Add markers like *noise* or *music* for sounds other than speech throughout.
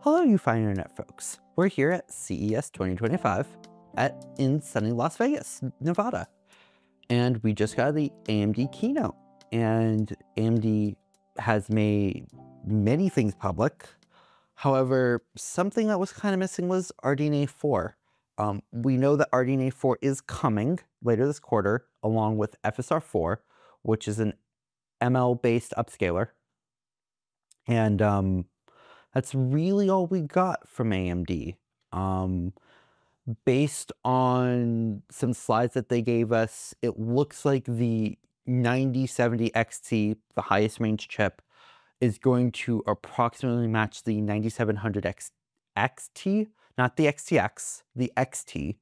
Hello, you fine internet folks. We're here at CES 2025 at in sunny Las Vegas, Nevada. And we just got the AMD keynote. And AMD has made many things public. However, something that was kind of missing was RDNA 4. Um, we know that RDNA 4 is coming later this quarter, along with FSR 4, which is an ML-based upscaler. And um, that's really all we got from AMD. Um, based on some slides that they gave us, it looks like the 9070 XT, the highest range chip, is going to approximately match the 9700 X XT, not the XTX, the XT.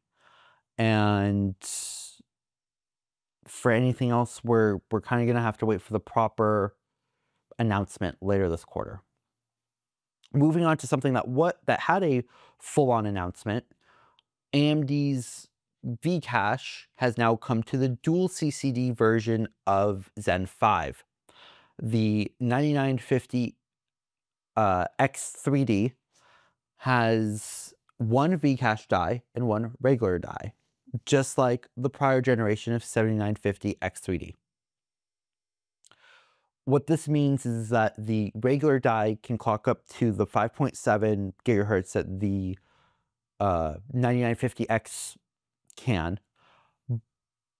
And for anything else, we're we're kind of gonna have to wait for the proper announcement later this quarter. Moving on to something that what that had a full-on announcement, AMD's V-Cache has now come to the dual CCD version of Zen 5. The 9950 uh, X3D has one V-Cache die and one regular die, just like the prior generation of 7950 X3D. What this means is that the regular die can clock up to the 5.7 gigahertz that the uh, 9950X can,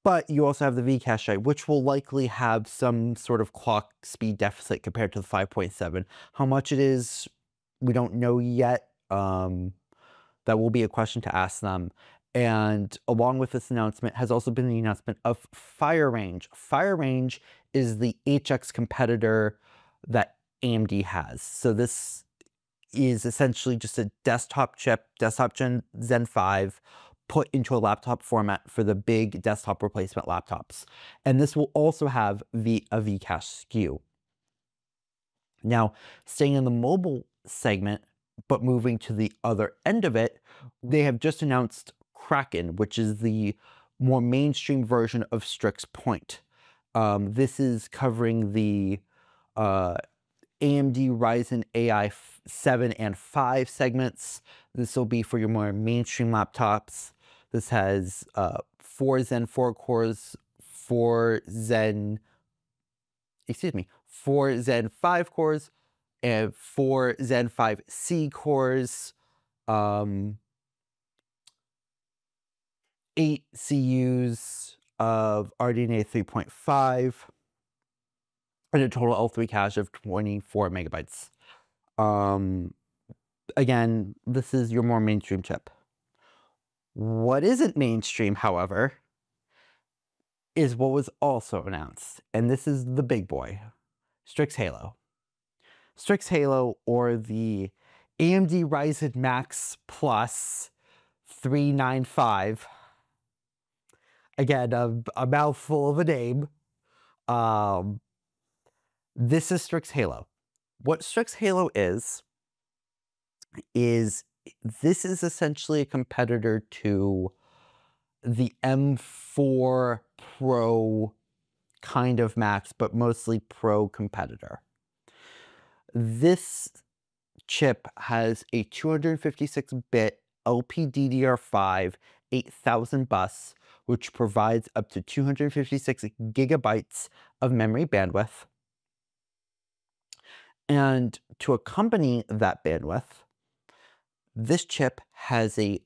but you also have the V-Cache die, which will likely have some sort of clock speed deficit compared to the 5.7. How much it is, we don't know yet. Um, that will be a question to ask them. And along with this announcement has also been the announcement of Fire Range. Fire Range is the HX competitor that AMD has. So this is essentially just a desktop chip, desktop Gen Zen 5, put into a laptop format for the big desktop replacement laptops. And this will also have v a V-Cache SKU. Now, staying in the mobile segment, but moving to the other end of it, they have just announced Kraken, which is the more mainstream version of Strix Point. Um, this is covering the uh, AMD Ryzen AI 7 and 5 segments. This will be for your more mainstream laptops. This has uh, four Zen 4 cores, four Zen, excuse me, four Zen 5 cores, and four Zen 5C cores, um, eight CUs of RDNA 3.5, and a total L3 cache of 24 megabytes. Um, again, this is your more mainstream chip. What isn't mainstream, however, is what was also announced, and this is the big boy, Strix Halo. Strix Halo, or the AMD Ryzen Max Plus 395. Again, a, a mouthful of a name. Um, this is Strix Halo. What Strix Halo is, is this is essentially a competitor to the M4 Pro kind of Max, but mostly Pro competitor. This chip has a 256-bit LPDDR5 8000 bus, which provides up to 256 gigabytes of memory bandwidth. And to accompany that bandwidth, this chip has a,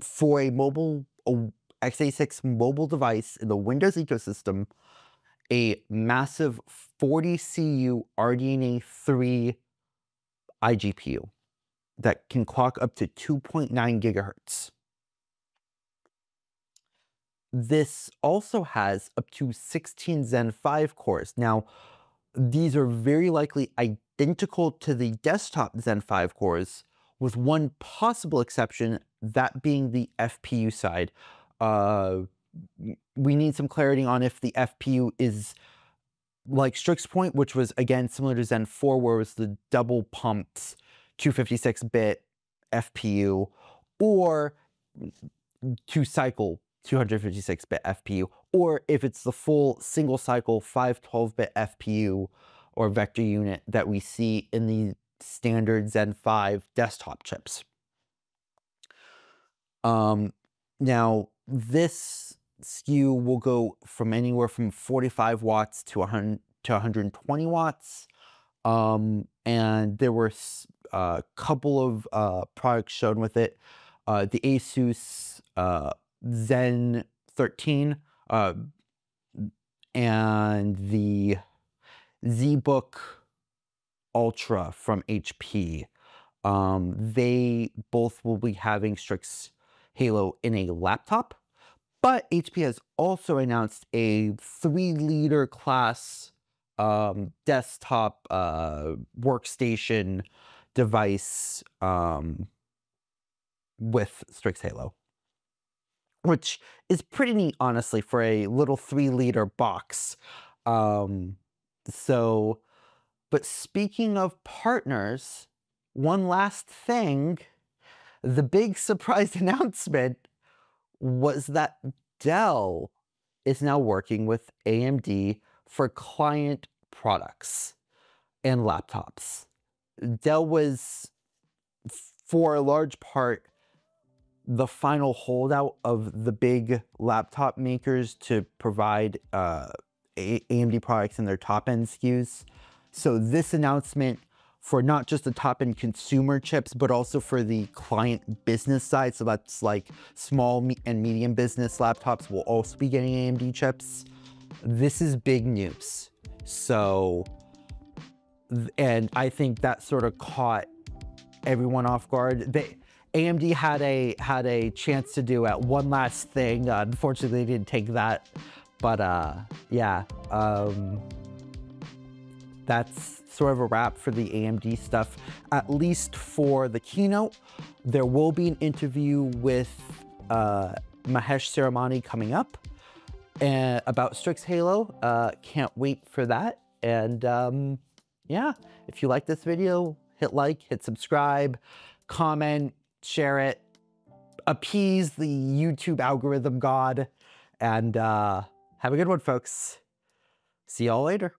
for a mobile, a x86 mobile device in the Windows ecosystem, a massive 40 CU RDNA 3 iGPU that can clock up to 2.9 gigahertz. This also has up to 16 Zen 5 cores. Now, these are very likely identical to the desktop Zen 5 cores, with one possible exception, that being the FPU side. Uh, we need some clarity on if the FPU is like Strix Point, which was again similar to Zen 4, where it was the double pumped 256-bit FPU, or two cycle 256-bit FPU, or if it's the full single cycle 512-bit FPU or vector unit that we see in the standard Zen 5 desktop chips. Um, now, this SKU will go from anywhere from 45 watts to 100 to 120 watts. Um, and there were a uh, couple of uh, products shown with it. Uh, the Asus uh, Zen 13 uh, and the ZBook Ultra from HP. Um, they both will be having Strix Halo in a laptop, but HP has also announced a three liter class um, desktop uh, workstation device um, with Strix Halo, which is pretty neat, honestly, for a little three liter box. Um, so, but speaking of partners, one last thing the big *laughs* surprise *laughs* announcement was that Dell is now working with AMD for client products and laptops. Dell was, for a large part, the final holdout of the big laptop makers to provide uh, AMD products in their top end SKUs. So this announcement for not just the top end consumer chips, but also for the client business side. So that's like small and medium business laptops will also be getting AMD chips. This is big news. So, and I think that sort of caught everyone off guard. They, AMD had a had a chance to do at one last thing. Uh, unfortunately, they didn't take that. But uh, yeah, um, that's sort of a wrap for the AMD stuff, at least for the keynote. There will be an interview with uh, Mahesh Subramony coming up and, about Strix Halo. Uh, can't wait for that. And um, yeah, if you like this video, hit like, hit subscribe, comment, share it, appease the YouTube algorithm god, and uh, have a good one, folks. See y'all later.